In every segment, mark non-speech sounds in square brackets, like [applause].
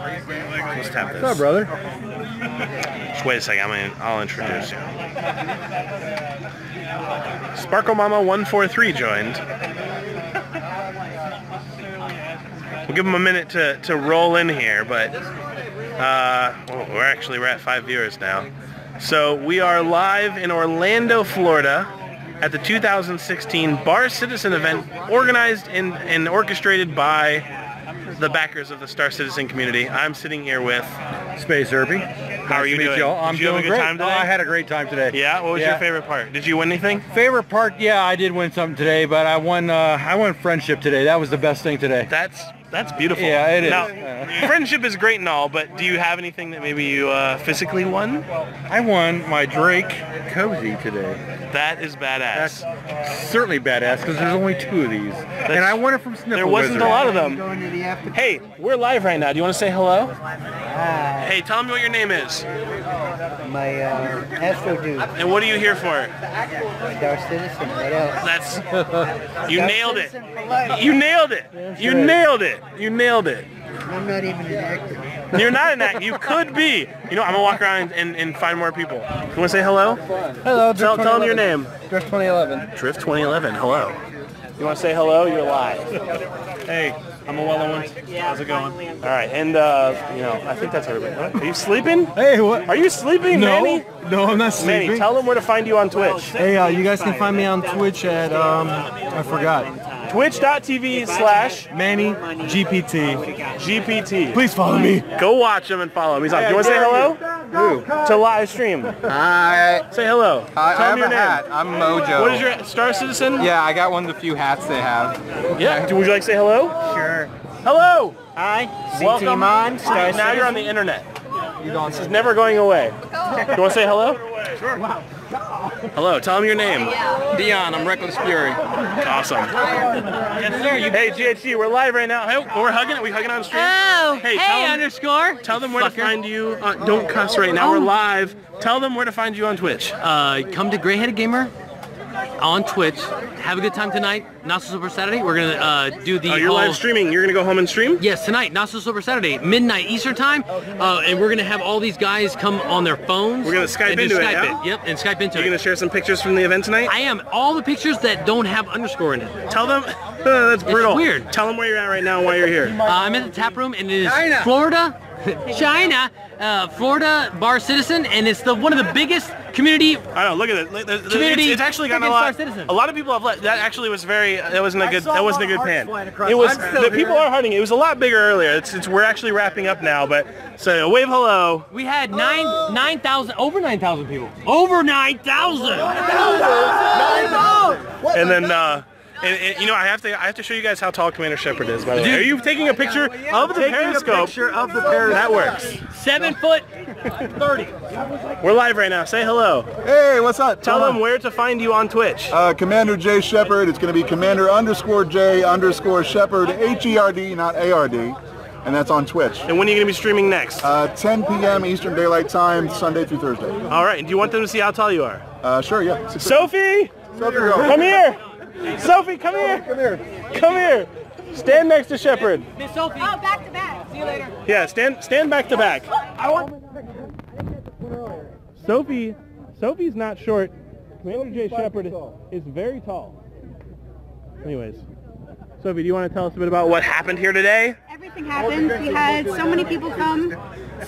Let's tap this. What's up, brother? Just wait a second. I'm gonna, I'll introduce you. Sparkle Mama 143 joined. We'll give him a minute to, to roll in here, but uh, well, we're actually we're at five viewers now. So we are live in Orlando, Florida, at the 2016 Bar Citizen event, organized and, and orchestrated by the backers of the Star Citizen community. I'm sitting here with Space Herbie. How are you doing? y'all. I'm Did you have a doing good great. time today? Oh, I had a great time today. Yeah, what was Yeah. your favorite part? Did you win anything? Favorite part? Yeah, I did win something today, but I won. Uh, I won friendship today. That was the best thing today. That's that's beautiful. Yeah, it is. Now, Uh. friendship is great and all, but do you have anything that maybe you uh, physically won? I won my Drake Cozy today. That is badass. That's certainly badass because there's only two of these, and I won it from Sniffle there wasn't Wizard. a lot of them. Going to the after. Hey, we're live right now. Do you want to say hello? Hi, Hey, tell me what your name is my uh, Astro dude, and what are you here for? Star Citizen. What else? That's you Star nailed it. Citizen for life. You nailed it. You right. nailed it. You nailed it. I'm not even an actor. You're not an actor. You could be. You know, I'm gonna walk around and, and find more people. You want to say hello? Hello, Tell, tell them your name. Drift 2011. Drift 2011. Hello. You want to say hello? You're live. Hey, I'm a well one. How's it going? All right, and uh, you know, I think that's everybody. What? Are you sleeping? Hey, what? Are you sleeping, no, Manny? no, I'm not sleeping. Manny, tell them where to find you on Twitch. hey, uh, you guys can find me on Twitch at um, I forgot. Twitch.tv slash Manny GPT. GPT. Please follow me. Go watch him and follow him. He's on. You want to say hello? Who? To live stream. Hi. Say hello. I, Tell I them have your a name. hat. I'm Mojo. What is your Star Citizen? Yeah, I got one of the few hats they have. Yeah. Would you like to say hello? Sure. Hello. Hi, Welcome. on Star now you're on the internet. This is never going away. [laughs] You want to say hello? Hello. Tell him your name. Dion, I'm Reckless Fury. Awesome. Yes, sir. Hey, GHG, we're live right now. Hey, we're hugging it. We hugging on stream. Oh, Hey, hey, tell 'em- underscore. Tell them where to find you. Uh, don't cuss right now. We're Oh. live. Tell them where to find you on Twitch. Uh, come to Grey Headed Gamer on Twitch. Have a good time tonight. Not so super Saturday. We're gonna uh, do the. Oh, you're whole- live streaming. You're gonna go home and stream. Yes, tonight. Not so super Saturday, midnight Eastern time, uh, and we're gonna have all these guys come on their phones. We're gonna Skype and do into it, Skype yeah? Yep, and Skype into it. You're gonna share some pictures from the event tonight. I am all the pictures that don't have underscore in it. Tell them. [laughs] That's brutal. It's weird. Tell them where you're at right now and why you're here. Uh, I'm at the tap room, and it is Florida, [laughs] China, uh, Florida Bar Citizen, and it's the one of the biggest community I know. Look at it. Look, the- the- Community It's, it's actually gotten a lot. Star Citizen. A lot of people have. Let, that actually was very. That wasn't a good. That wasn't a good pan. flying. It was. I'm still The people are hurting. It was a lot bigger earlier. It's, it's. We're actually wrapping up now. But so wave hello. We had nine nine thousand over nine thousand people. Over nine thousand. And then. uh and, and, you know, I have to I have to show you guys how tall Commander Shepard is. By the way, Dude. are you taking a picture of the periscope? of the Paris. That works. Seven foot thirty. We're live right now. Say hello. Hey, what's up? Tell them where to find you on Twitch. Uh, Commander J Shepard. It's going to be Commander underscore J underscore Shepard, H-E-R-D, not A-R-D. And that's on Twitch. And when are you going to be streaming next? Uh, 10 p.m. Eastern Daylight Time, Sunday through Thursday. All right. And do you want them to see how tall you are? Uh, sure, yeah. Sophie, Sophie, come here. Sophie, come here. Come here. Come here. Stand next to Shepard. Miss Sophie. Oh, back to back. See you later. Yeah, stand stand back to back. Oh. I want. Sophie, Sophie's not short. Commander J Shepard is, is very tall. Anyways, Sophie, do you want to tell us a bit about what happened here today? Everything happened. We had so many people come,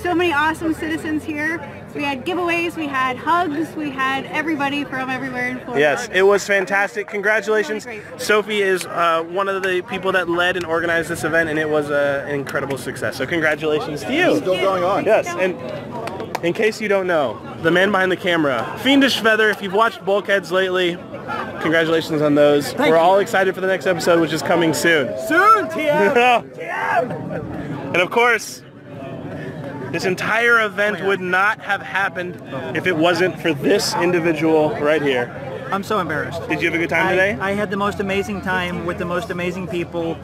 so many awesome citizens here. We had giveaways, we had hugs, we had everybody from everywhere in Florida. Yes, it was fantastic. Congratulations. Really. Sophie is uh, one of the people that led and organized this event, and it was uh, an incredible success. So congratulations to you. Still going on. Yes, and in case you don't know, the man behind the camera, Fiendish Feather, if you've watched Bulkheads lately, congratulations on those. We're all excited for the next episode, which is coming soon. Soon, TM. [laughs] and of course, this entire event would not have happened if it wasn't for this individual right here. I'm so embarrassed. Did you have a good time today? I, I had the most amazing time with the most amazing people.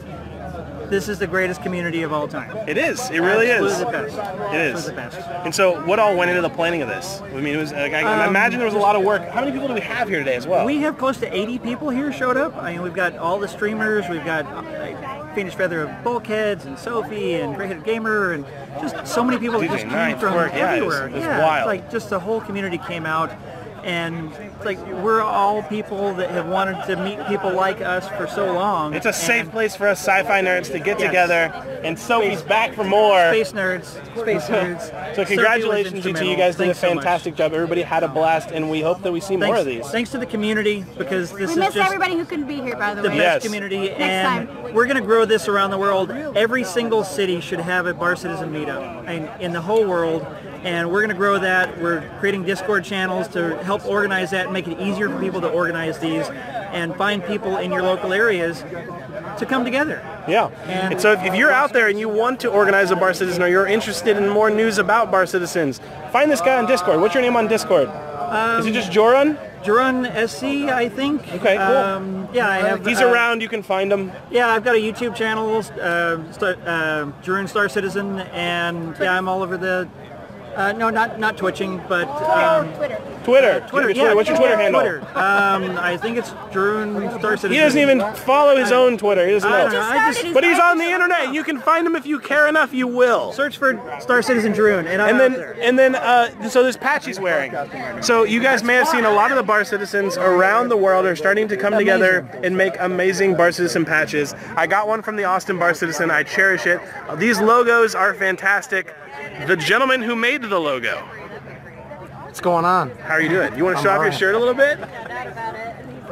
This is the greatest community of all time. It is. It really is. Absolutely best. It is. The best. And so, what all went into the planning of this? I mean, it was. Like, I, I Um, imagine there was a lot of work. How many people do we have here today as well? We have close to 80 people here showed up. I mean, we've got all the streamers. We've got uh, Phoenix Feather of Bulkheads and Sophie and Grey Headed Gamer and just so many people DJ just came from work, yeah, it was- everywhere. it was yeah, wild. It's like just the whole community came out and it's like we're all people that have wanted to meet people like us for so long. It's a safe and place for us sci-fi nerds to get Yes. together, and Sophie's back for more. Space nerds, space nerds. [laughs] So congratulations you two. You instrumental. guys did a Thanks so fantastic job. Everybody had a blast, and we hope that we see more of these. thanks to the community because this We is miss just everybody who couldn't be here, by the, the way. Yes. best community Next and time. we're going to grow this around the world. Every single city should have a Bar Citizen meetup and in the whole world and we're going to grow that. We're creating Discord channels to help organize that and make it easier for people to organize these and find people in your local areas to come together. Yeah. And- And so if, if you're out there and you want to organize a Bar Citizen or you're interested in more news about Bar Citizens, find this guy on Discord. What's your name on Discord? Is it just Jorunn? Jorunn SC, I think. Okay, cool. Um, yeah, I have. He's uh, around. You can find him. Yeah, I've got a YouTube channel, uh, Star, uh, Jorunn Star Citizen, and yeah, I'm all over the. Uh, no, not not twitching, but um, Twitter. Twitter. Twitter. Your Yeah, What's your Twitter handle? Twitter. Um, I think it's Jorunn Star Citizen. He doesn't even follow his own Twitter. He doesn't I don't know. know. I just But he's on the internet. You can find him if you care enough. You will. search for Star Citizen Jorunn, and And then, and then, uh, so this patch he's wearing. So you guys may have seen a lot of the bar citizens around the world are starting to come together and make amazing bar citizen patches. I got one from the Austin Bar Citizen. I cherish it. These logos are fantastic. The gentleman who made the logo. What's going on? How are you doing? You want to show off your shirt a little bit?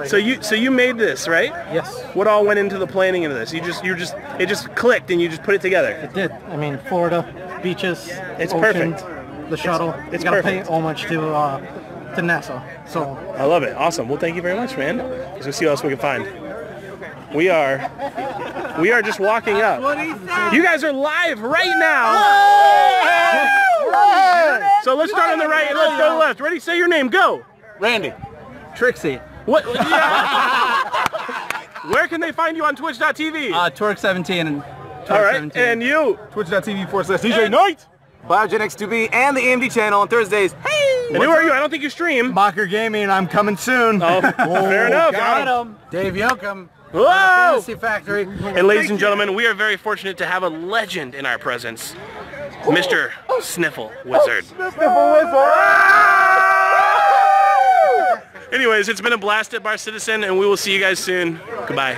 So you, so you made this, right? Yes, What all went into the planning of this? You just, you just, it just clicked and you just put it together. it did. I mean, Florida, beaches, It's ocean, perfect. the shuttle. it's gotta perfect. pay homage to uh, to NASA. So I love it. Awesome. Well, thank you very much, man. Let's go see what else we can find. We are, we are just walking up. You guys are live right now. So let's start on the right and let's go to the left. Ready? Say your name. Go. Randy. Trixie. What? [laughs] yeah. Where can they find you on Twitch.tv? Uh, Torque 17 and Torque All right. And you. Twitch.tv forward slash DJ Knight. Biogenix2B and the AMD channel on Thursdays. Hey! And who are you? I don't think you stream. Mocker Gaming, I'm coming soon. Oh, fair [laughs] enough. Got him. Dave Yoakum, Whoa! Fantasy Factory. And ladies and gentlemen, we are very fortunate to have a legend in our presence, Mr. Oh, Sniffle Wizard. Anyways, it's been a blast at Bar Citizen, and we will see you guys soon. Goodbye.